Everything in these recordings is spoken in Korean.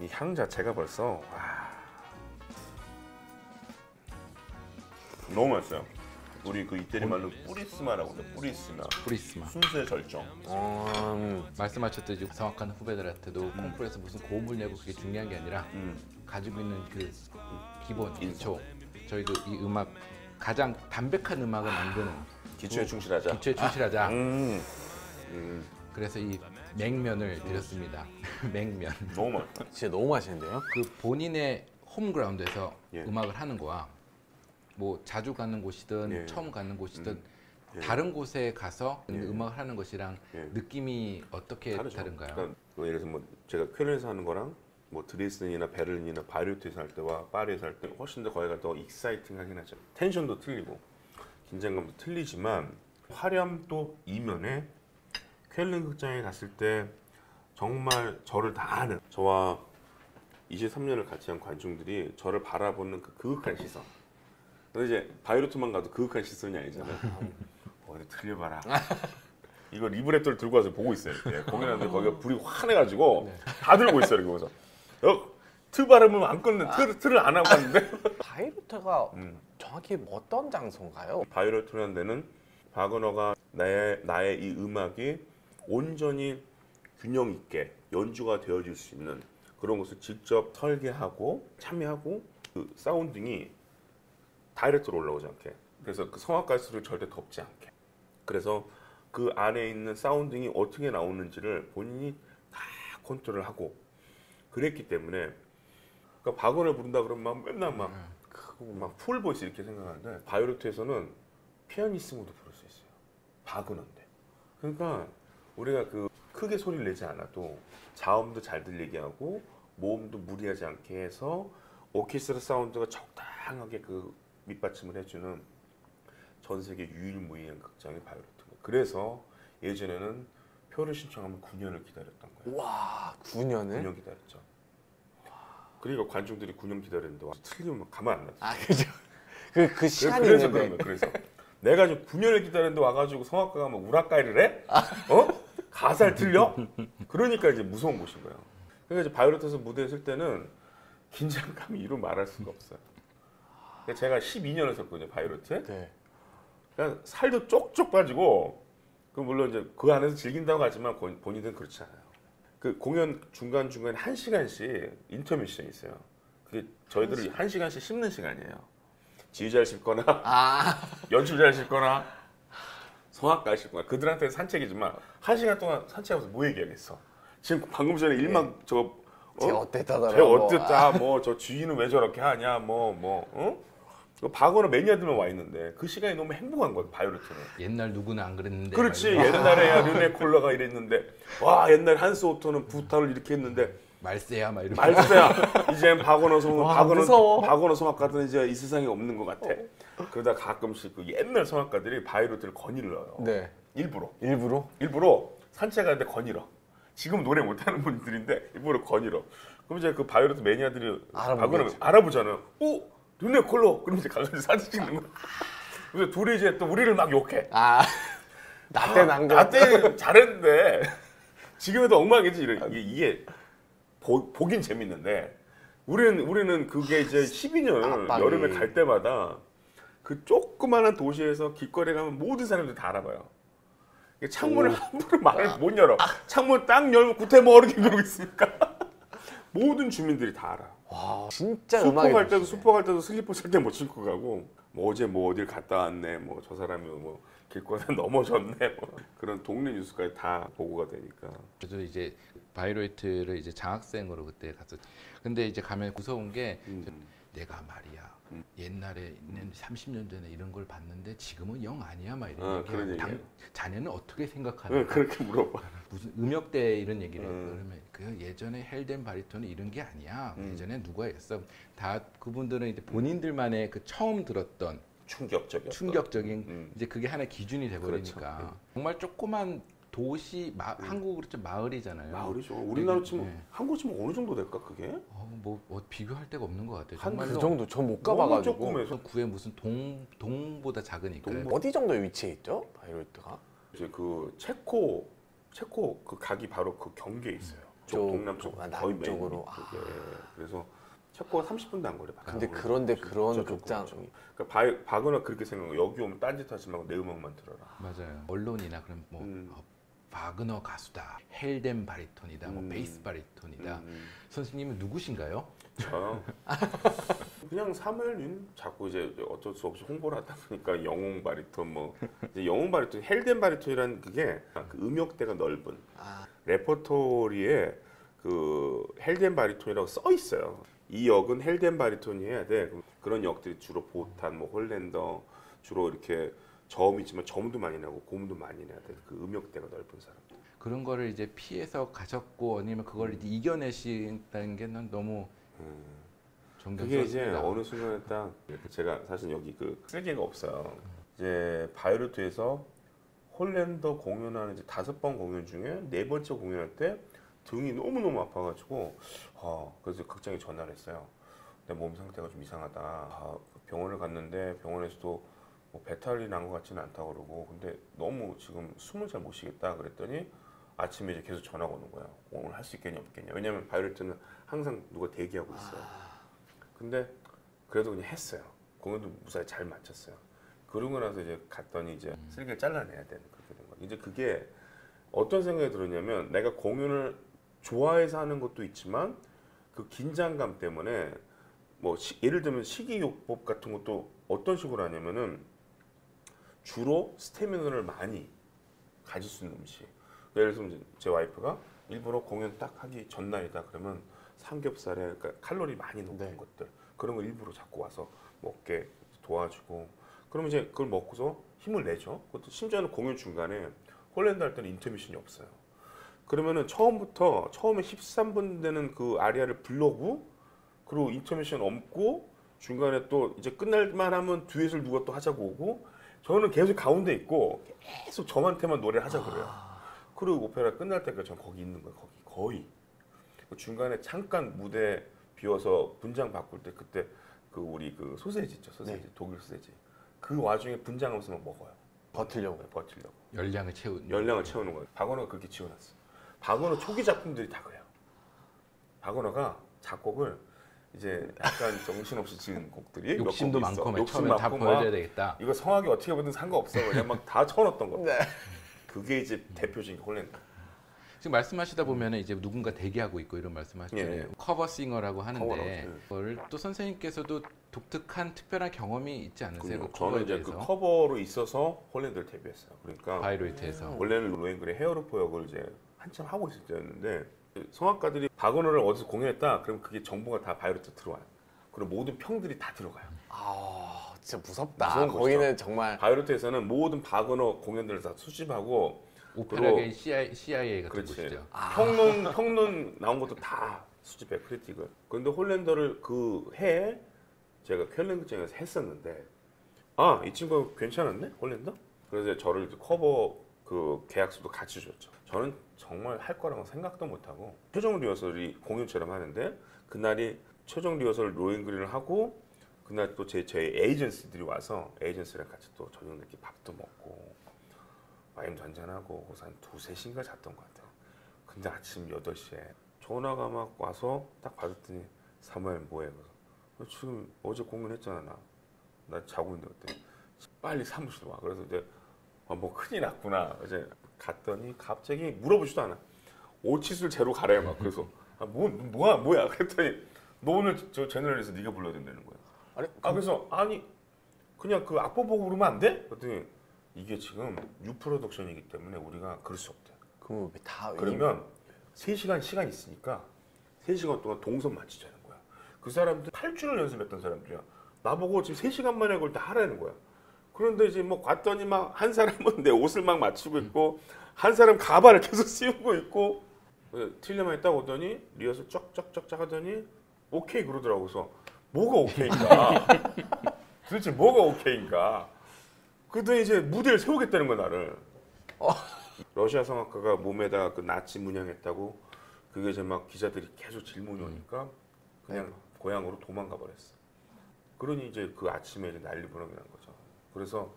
이 향 자체가 벌써 와. 너무 맛있어요. 우리 그 이태리 말로 뿌리스마라고 해요. 뿌리스마. 프리스마. 순수의 절정. 음, 말씀하셨듯이 정확한 후배들한테도 콩쿠르에서 무슨 고음을 내고 그게 중요한 게 아니라 음. 가지고 있는 그 기본 기초. 저희도 이 음악 가장 담백한 음악을 만드는 기초에 충실하자. 기초에 충실하자. 음. 음. 그래서 이 냉면을 드렸습니다. 냉면. 너무 맛있다. 진짜 너무 맛있는데요? 그 본인의 홈그라운드에서 예. 음악을 하는 거와 뭐 자주 가는 곳이든 예. 처음 가는 곳이든 예. 다른 곳에 가서 예. 음악을 하는 것이랑 예. 느낌이 어떻게 다르죠. 다른가요? 그러니까 뭐 예를 들어서 뭐 제가 쾰른에서 하는 거랑 뭐 드레스덴이나 베를린이나 바이로이트에서 할 때와 파리에서 할 때 훨씬 더 거기가 더 exciting하긴 하죠. tension도 틀리고 긴장감도 틀리지만 화려함도 이면에 쾰른 극장에 갔을 때 정말 저를 다 아는 저와 23년을 같이 한 관중들이 저를 바라보는 그 그윽한 시선. 근데 이제 바이로이트만 가도 그윽한 시선이 아니잖아요. 어디 틀려봐라. 이거 리브레토를 들고 와서 보고 있어요. 이렇게. 공연하는데 거기가 불이 환해가지고 다 들고 있어요. 이렇게 보면서. 어, 트 발음은 안 끊는 트, 트를 안 하고 왔는데 바이로이트가 음. 정확히 어떤 장소인가요? 바이로이트라는 데는 바그너가 나의 나의 이 음악이 온전히 균형 있게 연주가 되어질 수 있는 그런 것을 직접 설계하고 참여하고 그 sounding이 direct로 올라오지 않게 그래서 그 성악가수를 절대 덮지 않게 그래서 그 안에 있는 sounding이 어떻게 나오는지를 본인이 다 컨트롤 하고 그랬기 때문에 그러니까 바그너를 부른다 그러면 막 맨날 막 막 full voice 이렇게 생각하는데 바이로이트에서는 피아니시모도 부를 수 있어요. 바그너인데. 그러니까 우리가 그 크게 소리를 내지 않아도 자음도 잘 들리게 하고 모음도 무리하지 않게 해서 오케스트라 사운드가 적당하게 그 밑받침을 해주는 전 세계 유일무이한 극장이 바이로이트입니다. 그래서 예전에는 표를 신청하면 9년을 기다렸던 거예요. 와, 9년을? 9년 기다렸죠. 그러니까 관중들이 9년 기다렸는데 와서 틀리면 가만 안 놔. 아, 그죠. 그, 그 시간이 그래서 있는데. 거야. 그래서 내가 지금 9년을 기다렸는데 와가지고 성악가가 막 우락가이를 해? 어? 가사를 틀려? 그러니까 이제 무서운 곳인 거예요. 그러니까 이제 바이로이트에서 무대에 설 때는 긴장감이 이루 말할 수가 없어요. 그러니까 제가 12년을 섰거든요, 바이로이트에. 네. 그냥 살도 쪽쪽 빠지고 그 물론 이제 그 안에서 즐긴다고 하지만 본- 본인은 그렇지 않아요. 그 공연 중간 중간 한 시간씩 인터미션이 있어요. 그게 저희들이 한 시간씩 씹는 시간이에요. 지휘자를 씹거나 아, 연출자를 씹거나 성악가를 씹거나 그들한테 산책이지만 한 시간 동안 산책하면서 뭐 얘기하겠어? 지금 방금 전에 일만 저쟤 어? 어땠다더라. 쟤 어땠다 뭐 저 주인은 왜 저렇게 하냐 뭐뭐 어? 그 박원호 매니아들만 와 있는데 그 시간이 너무 행복한 거야 바이올렛은. 옛날 누구는 안 그랬는데 그렇지 막 이런 옛날에야 르네 콜라가 이랬는데 와 옛날 한스 오토는 부타를 이렇게 했는데 말세야 막 이런 말세야 이젠 박원호 송 와, 박원호 무서워. 박원호 성악가들은 이제 이 세상에 없는 것 같아. 그러다 가끔씩 그 옛날 성악가들이 바이로트를 넣어요. 네. 일부러 일부러? 일부러 산책하는데 건의러. 지금 노래 못하는 분들인데 일부러 건의러. 그럼 이제 그 바이로트 매니아들이. 박원호 알아보잖아요. 오 르네 콜로 그럼 이제 가서 사진 찍는 거야. 그래서 둘이 이제 또 우리를 막 욕해. 아, 나 때는 안나 그랬다. 때 잘했는데 지금에도 엉망이지. 이게, 이게 보, 보긴 재밌는데 우리는 우리는 그게 이제 12년 압박이. 여름에 갈 때마다 그 조그마한 도시에서 길거리 가면 모든 사람들이 다 알아봐요. 창문을 함부로 말을 못 열어. 창문 딱 열면 구태 뭐 이렇게 그러고 있으니까 모든 주민들이 다 알아. 와, 진짜 음악이 갈 때도. 수퍼 갈 때도 슬리퍼 절대 못 신고 가고 뭐 어제 뭐 어딜 갔다 왔네 뭐 저 사람이 뭐 길거리에 넘어졌네 뭐 그런 동네 뉴스까지 다 보고가 되니까 그래서 이제 바이로이트를 이제 장학생으로 그때 갔었. 근데 이제 가면 무서운 게 음. 내가 말이야 음. 옛날에 있는 30년 전에 이런 걸 봤는데 지금은 영 아니야 막 이런 아, 얘기. 그런 당? 자네는 어떻게 왜 생각하는? 그렇게 물어봐 무슨 음역대 이런 얘기를. 음. 그러면 그 예전에 헬덴 바리톤은 이런 게 아니야. 음. 예전에 누가 했어? 다 그분들은 이제 본인들만의 그 처음 들었던 충격적이었어 충격적인 음. 이제 그게 하나의 기준이 돼버리니까 그렇죠. 음. 정말 조그만 도시 마, 한국으로 좀 마을이잖아요. 마을이죠 우리나라 치면 네. 한국 치면 어느 정도 될까 그게 어, 뭐, 뭐 비교할 데가 없는 것 같아요. 한 그 정도 전 못 가봐가지고. 조그매서 구에 무슨 동 동보다 작으니까. 동- 어디 정도에 위치해 있죠? 바이로이트가? 이제 그 체코 체코 그 각이 바로 그 경계에 있어요 쪽 쪽, 동남쪽 쪽, 아, 거의 남쪽으로. 맨 쪽에 그래서 체코가 30분도 안 걸려. 근데. 그런데 그런 극장. 그러니까 바, 바그너 그렇게 생각하고 여기 오면 딴짓 하지 말고 내 음악만 들어라. 맞아요. 언론이나 그럼 뭐 음. 어, 바그너 가수다, 헬덴 바리톤이다, 뭐 음. 베이스 바리톤이다. 음. 선생님은 누구신가요? 저요? 그냥 사무엘님 자꾸 이제 어쩔 수 없이 홍보를 하다 보니까 영웅 바리톤 뭐 이제 영웅 바리톤 Heldenbariton이라는 그게 그 음역대가 넓은 아, 레퍼토리에 그 Heldenbariton이라고 써 있어요. 이 역은 Heldenbariton이 해야 돼. 그런 역들이 주로 보탄, 뭐 Holländer 주로 이렇게 저음이 있지만 저음도 많이 나고 고음도 많이 내야 돼. 그 음역대가 넓은 사람들. 그런 거를 이제 피해서 가셨고 아니면 그걸 이제 이겨내신다는 게 난 너무 음. 그게 이제 어느 순간에 딱 제가 사실 여기 그 쓰레기가 없어요. 이제 바이오르트에서 홀랜더 공연하는 이제 다섯 번 공연 중에 네 번째 공연할 때 등이 너무 너무 아파가지고 아, 그래서 극장에 전화를 했어요. 내 몸 상태가 좀 이상하다. 아, 병원을 갔는데 병원에서도 뭐 배탈이 난 것 같지는 않다 고 그러고 근데 너무 지금 숨을 잘 못 쉬겠다 그랬더니 아침에 이제 계속 전화가 오는 거야. 오늘 할 수 있겠냐 없겠냐. 왜냐면 바이오르트는 항상 누가 대기하고 있어요. 근데 그래도 그냥 했어요. 공연도 무사히 잘 마쳤어요. 그러고 나서 이제 갔더니 이제 쓰레기를 잘라내야 되는 그렇게 된 거예요. 이제 그게 어떤 생각이 들었냐면 내가 공연을 좋아해서 하는 것도 있지만 그 긴장감 때문에 뭐 시- 예를 들면 식이요법 같은 것도 어떤 식으로 하냐면은 주로 스테미너를 많이 가질 수 있는 음식. 예를 들면 제 와이프가 일부러 공연 딱 하기 전날이다 그러면 삼겹살에 그러니까 칼로리 많이 높은 네. 것들 그런 거 일부러 잡고 와서 먹게 도와주고 그러면 이제 그걸 먹고서 힘을 내죠. 그것도 심지어는 공연 중간에 Holländer 할 때는 인터미션이 없어요. 그러면은 처음부터 처음에 13분 되는 그 아리아를 부르고 그리고 인터미션 없고 중간에 또 이제 끝날 만 하면 뒤에서 누가 또 하자고 오고 저는 계속 가운데 있고 계속 저한테만 노래를 하자 그래요. 그리고 오페라 끝날 때까지 저는 거기 있는 거예요. 거기 거의 그 중간에 잠깐 무대 비워서 분장 바꿀 때 그때 그 우리 그 소세지 있죠 소세지 네. 독일 소세지 그 와중에 분장하면서 막 먹어요. 버틸려고. 네, 버틸려고 열량을 채우는 열량을 채우는 거예요. 박원호가 그렇게 지어놨어. 박원호 초기 작품들이 다 그래요. 박원호가 작곡을 이제 약간 정신없이 지은 곡들이 몇 욕심도. 많고 맨 욕심 처음에 다 보여줘야 되겠다. 이거 성악이 어떻게 보든 상관없어. 그냥 막 다 쳐넣었던 거. 네. 그게 이제 대표적인 Holländer. 지금 말씀하시다 보면 이제 누군가 대기하고 있고 이런 말씀하시잖아요. 예, 예. cover singer라고 하는데 예. 그걸 또 선생님께서도 독특한 특별한 경험이 있지 않으세요? 그 저는 이제 그 대해서? cover로 있어서 Holländer를 데뷔했어요. 그러니까 바이로이트에서 원래는 로엔그린의 Heerrufer 역을 이제 한참 하고 있을 때였는데 성악가들이 바그너를 어디서 공연했다 그럼 그게 정보가 다 바이로이트 들어와요. 그리고 모든 평들이 다 들어가요. 아, 진짜 무섭다. 거기는 정말 바이로이트에서는 모든 바그너 공연들을 다 수집하고 오페라계의 CIA, CIA 같은 그렇지. 곳이죠. 평론 평론 나온 것도 다 수집해 critic을. 그런데 Holländer를 그 해에 제가 쾰른극장에서 했었는데 아 이 친구 괜찮았네 Holländer. 그래서 저를 커버 그 계약서도 같이 줬죠. 저는 정말 할 거라고 생각도 못 하고 최종 리허설이 공연처럼 하는데 그날이 최종 리허설 로엔그린을 하고 그날 또 제 제 agency들이 와서 agency랑 같이 또 저녁 늦게 밥도 먹고 와인도 한잔하고 거기서 한 두세 시인가 잤던 것 같아요. 근데 아침 8시에 전화가 막 와서 딱 받았더니 사무엘 뭐해? 그래서 어, 지금 어제 공연했잖아 나. 나 자고 있는데 그때 빨리 사무실로 와. 그래서 이제 아, 뭐 큰일 났구나. 이제 갔더니 갑자기 물어보지도 않아. 오치술 제로 가래 막 그래서 아, 뭐 뭐야 뭐야 그랬더니 너 오늘 저 제너럴에서 네가 불러야 된다는 거야. 아니 아 그래서 아니 그냥 그 악보 보고 그러면 안 돼? 그랬더니 이게 지금 new production이기 때문에 우리가 그럴 수 없대. 그럼 다 그러면 3시간 시간 있으니까 3시간 동안 동선 맞추자는 거야. 그 사람들 8주를 연습했던 사람들이야. 나보고 지금 3시간 만에 그걸 다 하라는 거야. 그런데 이제 뭐 갔더니 막 한 사람은 내 옷을 막 맞추고 있고 한 사람 가발을 계속 씌우고 있고. 그 틸레만이 딱 오더니 리허설 쩍쩍쩍쩍 하더니 오케이 그러더라고. 그래서 뭐가 오케이인가? 도대체 뭐가 오케이인가? 그랬더니 이제 무대를 세우겠다는 거야 나를. 러시아 성악가가 몸에다가 그 나치 문양했다고 그게 이제 막 기자들이 계속 질문이 오니까 그냥 고향으로 도망가 버렸어. 그러니 이제 그 아침에 이제 난리 부렁이 난 거죠. 그래서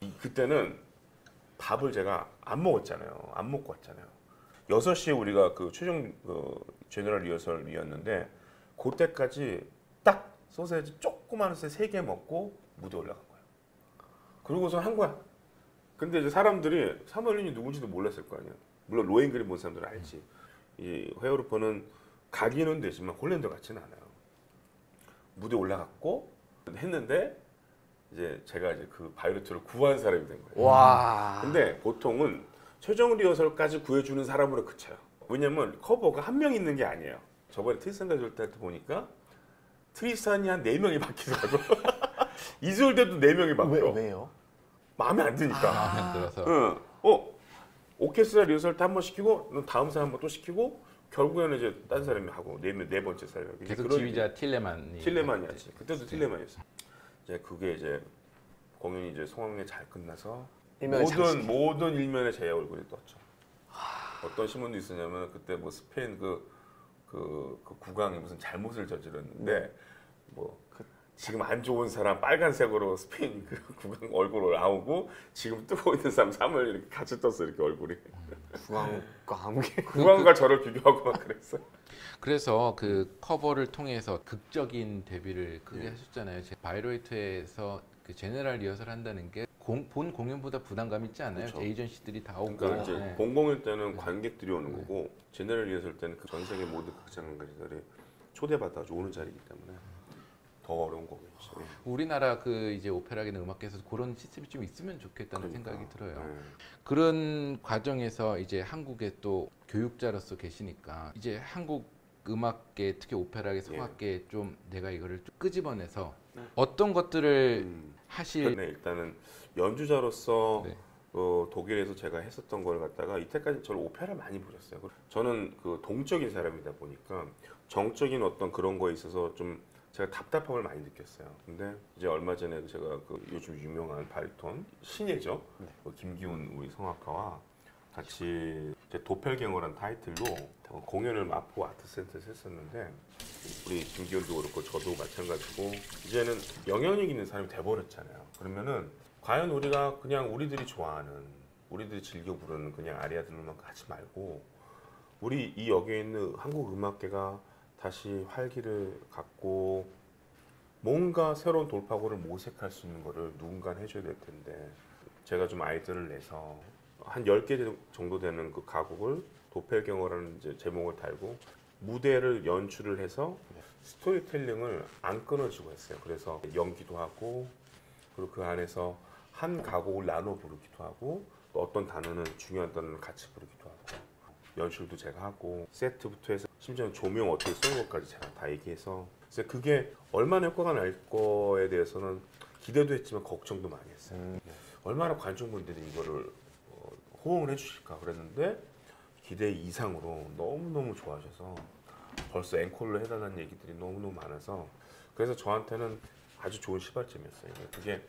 이- 그때는 밥을 제가 안 먹었잖아요. 안 먹고 왔잖아요. 6시에 우리가 그 최종 그 general 리허설이었는데 그때까지 딱 소세지 조그마한 세개 먹고 무대 올라간 거야. 그러고서 한 거야. 근데 이제 사람들이 사무엘 윤이 누군지도 몰랐을 거 아니야. 물론 로엔그린 본 사람들은 알지. 이 Heerrufer는 가기는 되지만 홀랜더 같지는 않아요. 무대 올라갔고 했는데 이제 제가 이제 그 바이로이트를 구한 사람이 된 거예요. 와. 근데 보통은 최종 리허설까지 구해주는 사람으로 그쳐요. 왜냐면 커버가 한 명 있는 게 아니에요. 저번에 트리스탄 가져올 때 보니까 트리스탄이 한 네 명이 바뀌더라고. 이졸데도 네 명이 왜 바뀌어. 왜 요? 마음에 안 드니까. 마음에 들어서 응. 어 오케스트라 리허설 때 한 번 시키고 너 다음 사람 한 번 또 시키고 결국에는 이제 딴 사람이 하고 네, 명- 네 번째 사람이 계속 그런 지휘자 틸레만이 틸레만이었지. 그때도 틸레만이었어. 이제 그게 이제 공연이 이제 성황리에 잘 끝나서 모든 장식. 모든 일면에 제 얼굴이 떴죠. 어떤 신문도 있었냐면 그때 뭐 스페인 그, 그, 그 국왕이 무슨 잘못을 저질렀는데 뭐 지금 안 좋은 사람 빨간색으로 스페인 그 국왕 얼굴을 나오고 지금 뜨고 있는 사람 사무엘 이렇게 같이 떴어 이렇게 얼굴이 국왕과 함께. 국왕과 저를 비교하고 막 그랬어. 그래서 그 커버를 통해서 극적인 데뷔를 크게 예. 하셨잖아요. 제 바이로이트에서 그 general 리허설 한다는 게 본 공연보다 부담감 있지 않아요? 그렇죠. 에이전시들이 다 오고 그러니까 이제 네. 공공일 때는 관객들이 오는 거고 제네럴 리허설 때는 그 전 세계 모든 극장 관계자들이 초대받아서 오는 자리이기 때문에 더 어려운 거겠죠. 예. 우리나라 그 이제 오페라계나 음악계에서 그런 시스템이 좀 있으면 좋겠다는 그러니까. 생각이 들어요. 네. 그런 과정에서 이제 한국에 또 교육자로서 계시니까 이제 한국 음악계 특히 오페라계 성악계 좀 내가 이거를 좀 끄집어내서 어떤 것들을 음. 하실 네, 일단은 연주자로서 네. 어, 독일에서 제가 했었던 걸 갖다가 이때까지 저를 오페라 많이 보셨어요. 저는 그 동적인 사람이다 보니까 정적인 어떤 그런 거에 있어서 좀 제가 답답함을 많이 느꼈어요. 근데 이제 얼마 전에 제가 그 요즘 유명한 바리톤 신예죠. 그 김기훈 우리 성악가와 같이 이제 도펠갱어라는 타이틀로 공연을 마포 아트센터에서 했었는데 우리 김기훈도 그렇고 저도 마찬가지고 이제는 영향력 있는 사람이 돼버렸잖아요. 그러면은 과연 우리가 그냥 우리들이 좋아하는 우리들이 즐겨 부르는 그냥 아리아들만 하지 말고 우리 이 역에 있는 한국 음악계가 다시 활기를 갖고 뭔가 새로운 돌파구를 모색할 수 있는 거를 누군가 해줘야 될 텐데 제가 좀 아이디어를 내서 한 10개 정도 되는 그 가곡을 도펠경어라는 이제 제목을 달고 무대를 연출을 해서 스토리텔링을 안 끊어지고 했어요. 그래서 연기도 하고 그리고 그 안에서 한 가곡을 나눠 부르기도 하고 또 어떤 단어는 중요한 단어를 같이 부르기도 하고 연출도 제가 하고 세트부터 해서 심지어 조명 어떻게 쓰는 것까지 제가 다 얘기해서 그래서 그게 얼마나 효과가 날 거에 대해서는 기대도 했지만 걱정도 많이 했어요. 음. 얼마나 관중분들이 이거를 어, 호응을 해주실까 그랬는데 기대 이상으로 너무너무 좋아하셔서 벌써 앵콜로 해달라는 얘기들이 너무너무 많아서 그래서 저한테는 아주 좋은 시발점이었어요. 그게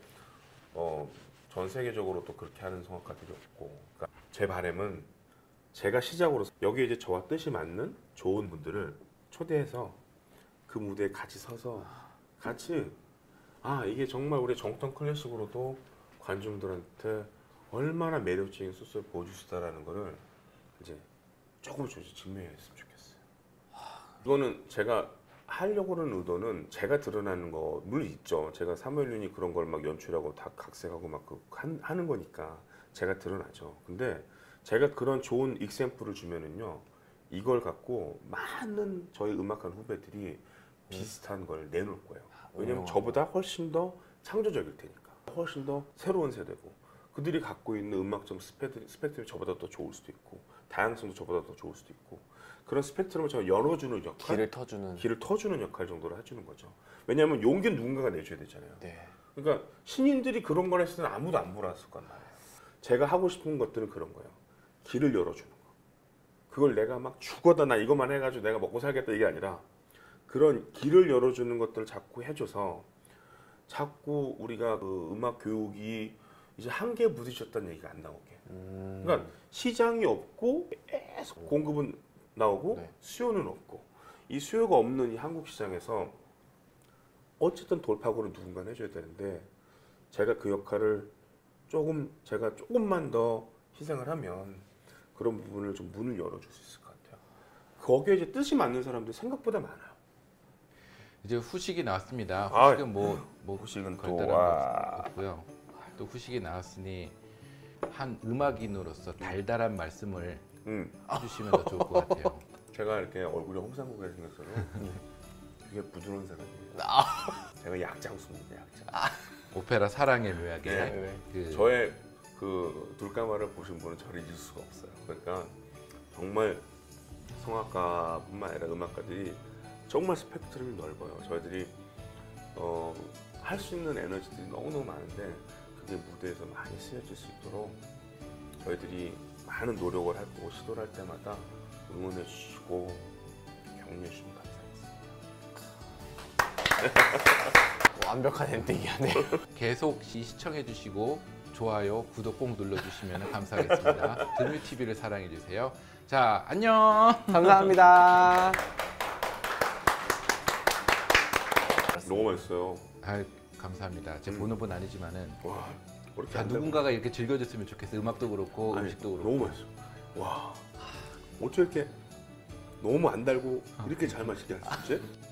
어, 전 세계적으로 또 그렇게 하는 성악가들이 없고 그러니까 제 바람은 제가 시작으로 여기에 이제 저와 뜻이 맞는 좋은 분들을 초대해서 그 무대에 같이 서서 같이 아 이게 정말 우리 정통 클래식으로도 관중들한테 얼마나 매력적인 소스를 보여주시다라는 거를 이제 조금 조금씩 증명했으면 좋겠어요. 이거는 제가 하려고는 의도는 제가 드러나는 거 물론 있죠. 제가 사무엘윤이 그런 걸 막 연출하고 다 각색하고 막 그 하는 거니까 제가 드러나죠. 근데 제가 그런 좋은 익샘플을 주면은요, 이걸 갖고 많은 저희 음악하는 후배들이 비슷한 걸 내놓을 거예요. 왜냐면 음. 저보다 훨씬 더 창조적일 테니까, 훨씬 더 새로운 세대고, 그들이 갖고 있는 음악적 스펙트, 스펙트럼이 저보다 더 좋을 수도 있고, 다양성도 저보다 더 좋을 수도 있고, 그런 스펙트럼을 제가 열어주는 역할, 길을 터주는. 길을 터주는 역할 정도를 해주는 거죠. 왜냐하면 용기는 누군가가 내줘야 되잖아요. 네. 그러니까 신인들이 그런 걸 했을 때는 아무도 안 몰았을 건 말이에요. 제가 하고 싶은 것들은 그런 거예요. 길을 열어주는 거. 그걸 내가 막 죽어다 나 이것만 해가지고 내가 먹고 살겠다 이게 아니라 그런 길을 열어주는 것들을 자꾸 해줘서 자꾸 우리가 그 음악 교육이 이제 한계에 부딪혔다는 얘기가 안 나오게. 음. 그러니까 시장이 없고 계속 공급은 나오고 네. 수요는 없고 이 수요가 없는 이 한국 시장에서 어쨌든 돌파구를 누군가 해줘야 되는데 제가 그 역할을 조금 제가 조금만 더 희생을 하면 그런 부분을 좀 문을 열어줄 수 있을 것 같아요. 거기에 이제 뜻이 맞는 사람들 생각보다 많아요. 이제 후식이 나왔습니다. 아, 후식은 뭐, 뭐 후식은 없고요. 또 후식이 나왔으니 한 음악인으로서 달달한 말씀을 음, 해주시면 더 좋을 것 같아요. 제가 이렇게 얼굴이 홍상국에 생겼어도 되게 부드러운 사람이에요. 제가 약장수입니다, 약장. 오페라 사랑의 묘약에 네. 네. 그 저의 그 둘까마를 보신 분은 저를 잊을 수가 없어요. 그러니까 정말 성악가뿐만 아니라 음악가들이 정말 스펙트럼이 넓어요. 저희들이 어, 할 수 있는 에너지들이 너무너무 많은데 그게 무대에서 많이 쓰여질 수 있도록 저희들이 많은 노력을 하고 시도를 할 때마다 응원해 주시고 격려해 주시면 감사하겠습니다. 완벽한 엔딩이야. 네. 계속 시- 시청해 주시고 좋아요, 구독 꼭 눌러주시면 감사하겠습니다. 드뮤 TV를 사랑해주세요. 자, 안녕. 감사합니다. 너무 맛있어요. 아, 감사합니다. 제 음. 본업은 아니지만은 와. 누군가가 이렇게 즐겨줬으면 좋겠어요. 음악도 그렇고 아니, 음식도 그렇고. 너무 맛있어. 와, 어떻게 이렇게 너무 안 달고 아. 이렇게 잘 마시게 할수 있지?